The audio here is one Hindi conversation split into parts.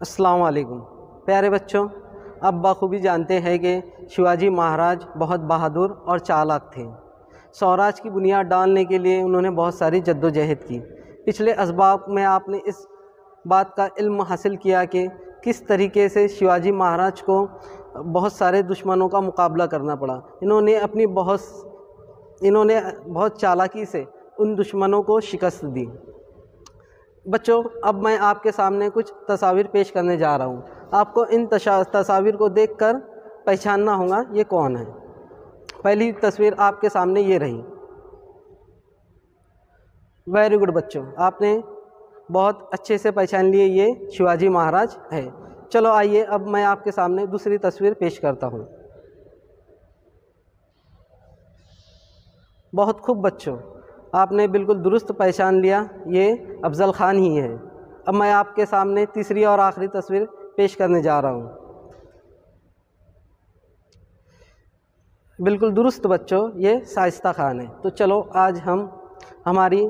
अस्सलाम वालेकुम प्यारे बच्चों अब बखूबी जानते हैं कि शिवाजी महाराज बहुत बहादुर और चालाक थे। स्वराज की बुनियाद डालने के लिए उन्होंने बहुत सारी जद्दोजहद की। पिछले इसबाब में आपने इस बात का इल्म हासिल किया कि किस तरीके से शिवाजी महाराज को बहुत सारे दुश्मनों का मुकाबला करना पड़ा। इन्होंने अपनी बहुत, इन्होंने बहुत चालाकी से उन दुश्मनों को शिकस्त दी। बच्चों, अब मैं आपके सामने कुछ तस्वीर पेश करने जा रहा हूँ। आपको इन तस्वीर को देखकर पहचानना होगा ये कौन है। पहली तस्वीर आपके सामने ये रही। वेरी गुड बच्चों, आपने बहुत अच्छे से पहचान लिए ये शिवाजी महाराज है। चलो आइए, अब मैं आपके सामने दूसरी तस्वीर पेश करता हूँ। बहुत खूब बच्चों आपने बिल्कुल दुरुस्त पहचान लिया, ये अफज़ल ख़ान ही है। अब मैं आपके सामने तीसरी और आखिरी तस्वीर पेश करने जा रहा हूँ। बिल्कुल दुरुस्त बच्चों, ये शाइस्ता ख़ान है। तो चलो, आज हम हमारी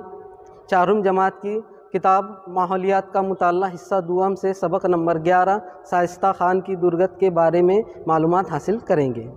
चारुम जमात की किताब माहौलियात का मुताला हिस्सा दुआम से सबक नंबर ग्यारह शाइस्ता ख़ान की दुर्गत के बारे में मालूम हासिल करेंगे।